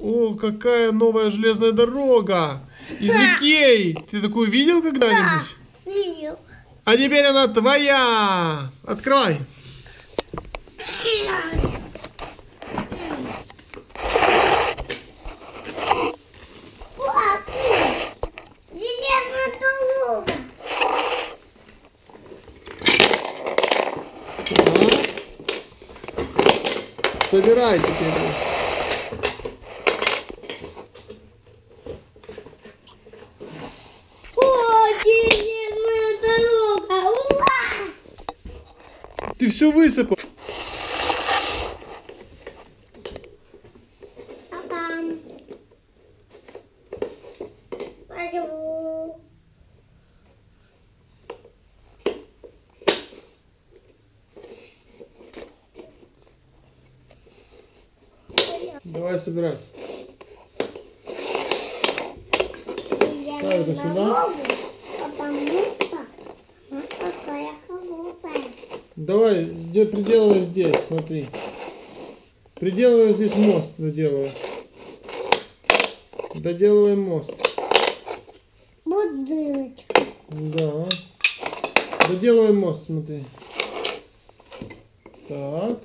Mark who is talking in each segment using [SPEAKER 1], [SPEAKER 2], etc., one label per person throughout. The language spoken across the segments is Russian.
[SPEAKER 1] О, какая новая железная дорога! Из Икеи! Ты такую видел когда-нибудь?
[SPEAKER 2] Видел.
[SPEAKER 1] А теперь она твоя! Открывай! Собирай теперь.
[SPEAKER 2] О, железная дорога. Ура!
[SPEAKER 1] Ты все высыпал. Давай собирать.
[SPEAKER 2] Ставь
[SPEAKER 1] это сюда.
[SPEAKER 2] Потому что она такая хорошая.
[SPEAKER 1] Давай, где приделывай здесь, смотри. Приделывай здесь мост, доделывай. Доделывай мост.
[SPEAKER 2] Вот дырочка.
[SPEAKER 1] Да. Доделывай мост, смотри. Так.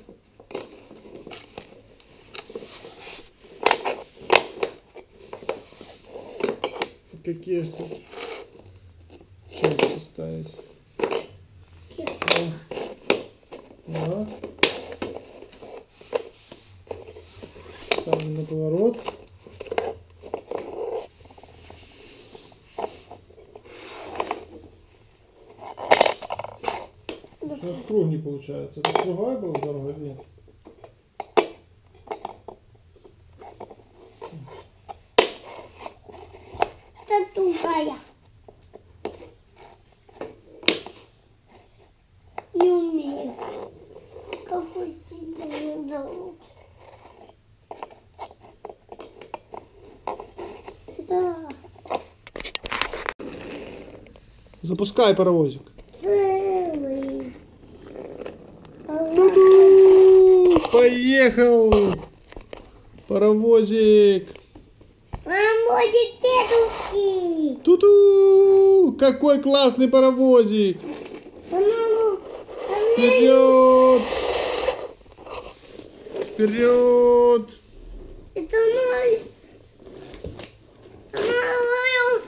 [SPEAKER 1] Какие ж тут части ставить? О. Так. Ставим на поворот. Сейчас круг не получается. Это круговая была дорога или нет?
[SPEAKER 2] Это тупая. Не умею. Какой тебе зовут? Да.
[SPEAKER 1] Запускай паровозик.
[SPEAKER 2] Целый.
[SPEAKER 1] Поехал! Паровозик!
[SPEAKER 2] Паровозик дедушки.
[SPEAKER 1] Ту-ту! Какой классный паровозик! Вперед! Вперед!
[SPEAKER 2] Это ноль. Туннелю.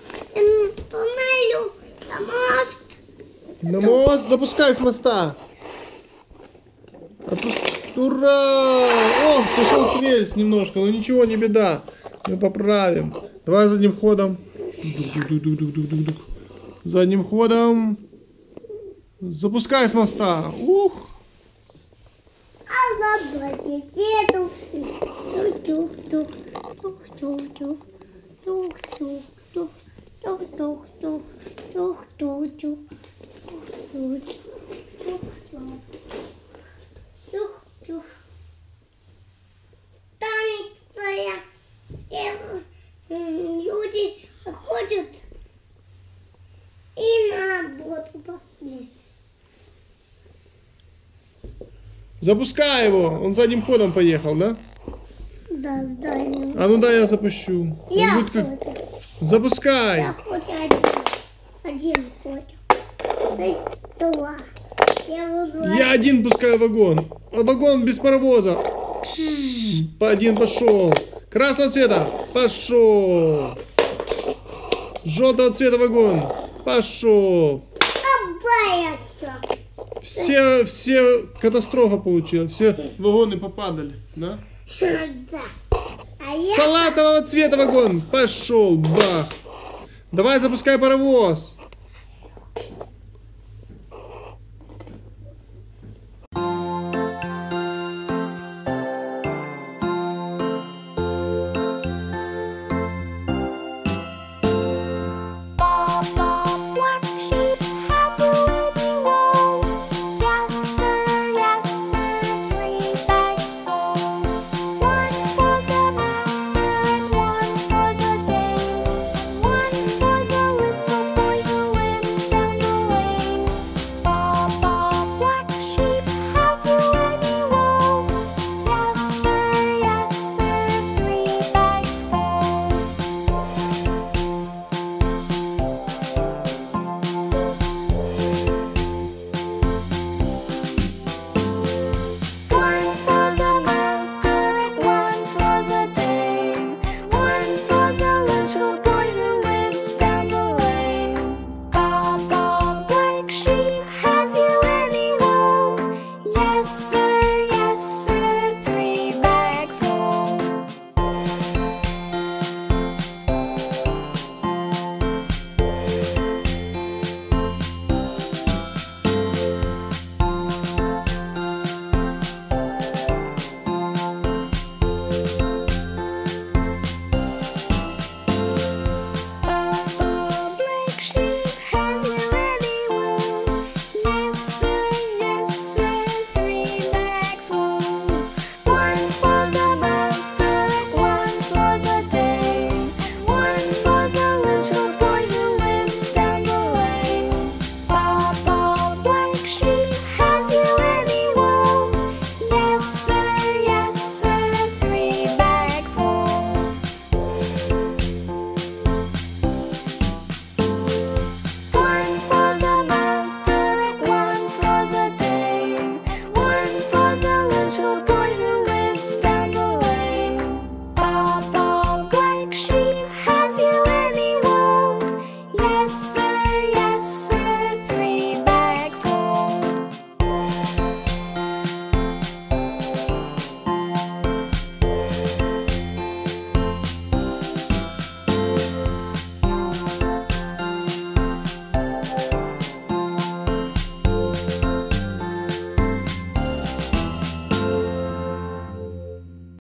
[SPEAKER 2] Туннелю. На мост.
[SPEAKER 1] На мост запускай с моста! Отпу- Ура! О, сошел с рельс немножко, но ничего, не беда. Мы поправим. Давай задним ходом. Задним ходом. Запускай с моста. Ух!
[SPEAKER 2] Станция. М, Люди ходят и на работу пошли.
[SPEAKER 1] Запускай его. Он задним ходом поехал, да?
[SPEAKER 2] Да, мне.
[SPEAKER 1] А ну да, я запущу. Он
[SPEAKER 2] Я
[SPEAKER 1] будет как-. Запускай.
[SPEAKER 2] Я хоть один. Один хочу. Два. Я буду
[SPEAKER 1] Я один пускаю вагон. А вагон без паровоза. По один пошел. Красного цвета. Пошел. Желтого цвета вагон. Пошел. Все, все катастрофа получилась. Все вагоны попадали. Да?
[SPEAKER 2] Да. А я
[SPEAKER 1] Салатового цвета вагон. Пошел. Бах. Давай запускай паровоз.